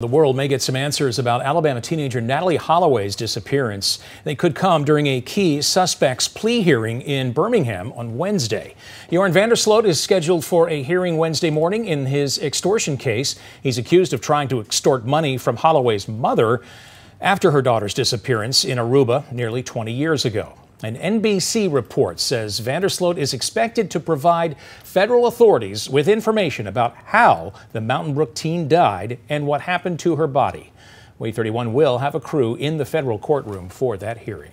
The world may get some answers about Alabama teenager Natalee Holloway's disappearance. They could come during a key suspect's plea hearing in Birmingham on Wednesday. Joran van der Sloot is scheduled for a hearing Wednesday morning in his extortion case. He's accused of trying to extort money from Holloway's mother after her daughter's disappearance in Aruba nearly 20 years ago. An NBC report says van der Sloot is expected to provide federal authorities with information about how the Mountain Brook teen died and what happened to her body. WAAY 31 will have a crew in the federal courtroom for that hearing.